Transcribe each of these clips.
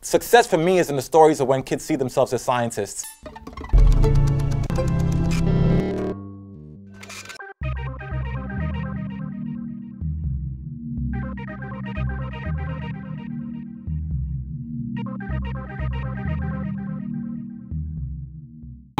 Success for me is in the stories of when kids see themselves as scientists.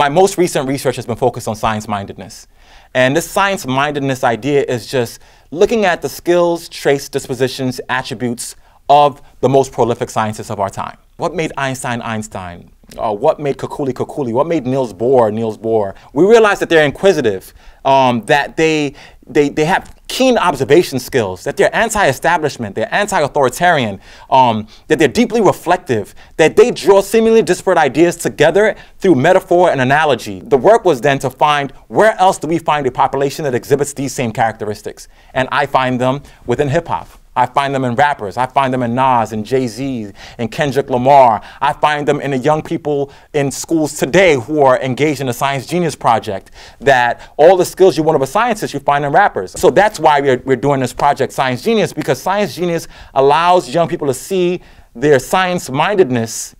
My most recent research has been focused on science mindedness. And this science mindedness idea is just looking at the skills, traits, dispositions, attributes of the most prolific scientists of our time. What made Einstein Einstein? Uh, what made Kekule Kekule? What made Niels Bohr Niels Bohr? We realize that they're inquisitive, um, that they, they, they have keen observation skills, that they're anti-establishment, they're anti-authoritarian, um, that they're deeply reflective, that they draw seemingly disparate ideas together through metaphor and analogy. The work was then to find where else do we find a population that exhibits these same characteristics? And I find them within hip hop. I find them in rappers. I find them in Nas and Jay Z and Kendrick Lamar. I find them in the young people in schools today who are engaged in the Science Genius Project. That all the skills you want of a scientist, you find in rappers. So that's why we're, we're doing this project, Science Genius, because Science Genius allows young people to see their science mindedness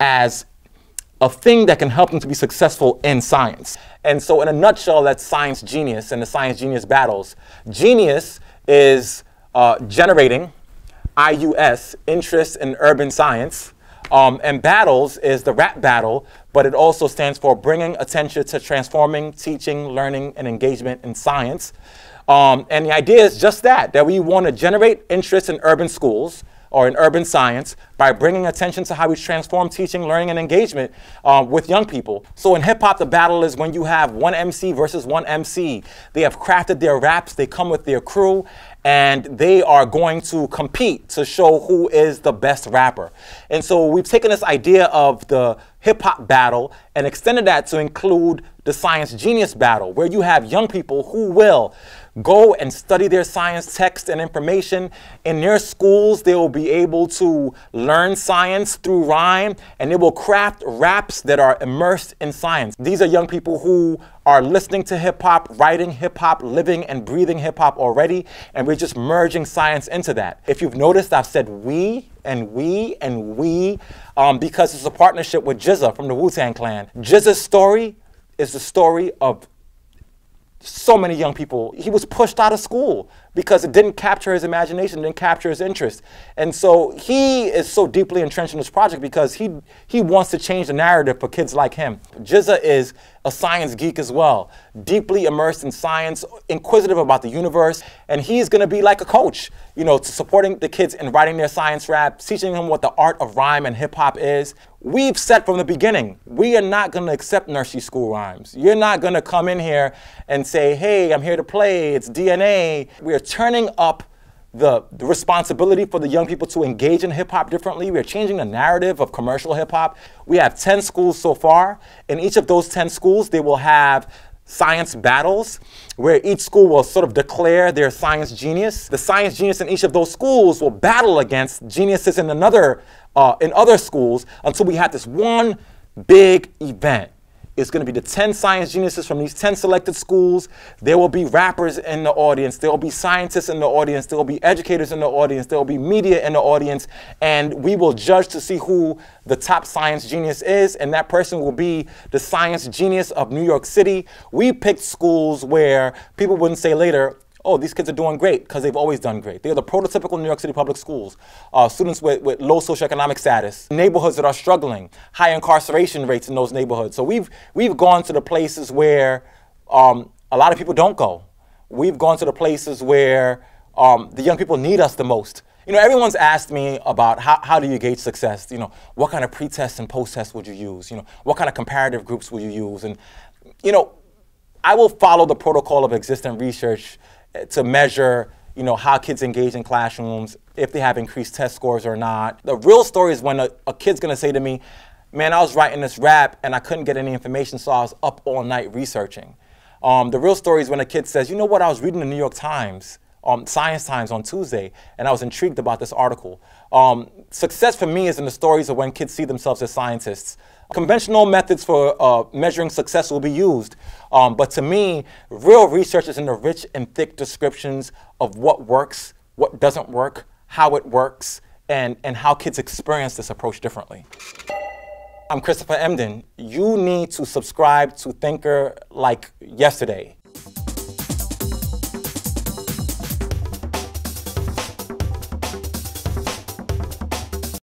as a thing that can help them to be successful in science. And so, in a nutshell, that's Science Genius and the Science Genius battles. Genius is uh, generating IUS, interest in urban science. Um, and battles is the rap battle, but it also stands for bringing attention to transforming, teaching, learning, and engagement in science. Um, and the idea is just that, that we want to generate interest in urban schools, or in urban science by bringing attention to how we transform teaching, learning, and engagement um, with young people. So in hip hop, the battle is when you have one MC versus one MC. They have crafted their raps, they come with their crew, and they are going to compete to show who is the best rapper. And so we've taken this idea of the hip hop battle and extended that to include the science genius battle, where you have young people who will go and study their science text and information. In their schools, they will be able to learn science through rhyme and they will craft raps that are immersed in science. These are young people who are listening to hip hop, writing hip hop, living and breathing hip hop already, and we're just merging science into that. If you've noticed, I've said we and we and we um, because it's a partnership with GZA from the Wu Tang Clan. GZA's story is the story of so many young people. He was pushed out of school because it didn't capture his imagination, didn't capture his interest. And so he is so deeply entrenched in this project because he, he wants to change the narrative for kids like him. GZA is a science geek as well, deeply immersed in science, inquisitive about the universe, and he's gonna be like a coach, you know, supporting the kids in writing their science rap, teaching them what the art of rhyme and hip hop is. We've said from the beginning, we are not gonna accept nursery school rhymes. You're not gonna come in here and say, hey, I'm here to play, it's DNA. We are turning up the, the, responsibility for the young people to engage in hip hop differently. We're changing the narrative of commercial hip hop. We have 10 schools so far. In each of those 10 schools, they will have science battles where each school will sort of declare their science genius. The science genius in each of those schools will battle against geniuses in another uh, in other schools until we have this one big event it's going to be the 10 science geniuses from these 10 selected schools. There will be rappers in the audience. There will be scientists in the audience. There will be educators in the audience. There will be media in the audience. And we will judge to see who the top science genius is. And that person will be the science genius of New York City. We picked schools where people wouldn't say later, oh, these kids are doing great because they've always done great. They're the prototypical New York City public schools. Uh, students with, with low socioeconomic status, neighborhoods that are struggling, high incarceration rates in those neighborhoods. So we've, we've gone to the places where um, a lot of people don't go. We've gone to the places where um, the young people need us the most. You know, everyone's asked me about how, how do you gauge success? You know, what kind of pre-test and post-test would you use? You know, what kind of comparative groups would you use? And, you know, I will follow the protocol of existing research to measure you know, how kids engage in classrooms, if they have increased test scores or not. The real story is when a, a kid's gonna say to me, man, I was writing this rap and I couldn't get any information, so I was up all night researching. Um, the real story is when a kid says, you know what, I was reading the New York Times, um, Science Times on Tuesday, and I was intrigued about this article. Um, success for me is in the stories of when kids see themselves as scientists. Conventional methods for uh, measuring success will be used, um, but to me, real research is in the rich and thick descriptions of what works, what doesn't work, how it works and, and how kids experience this approach differently. I'm Christopher Emdin. You need to subscribe to THNKR like yesterday.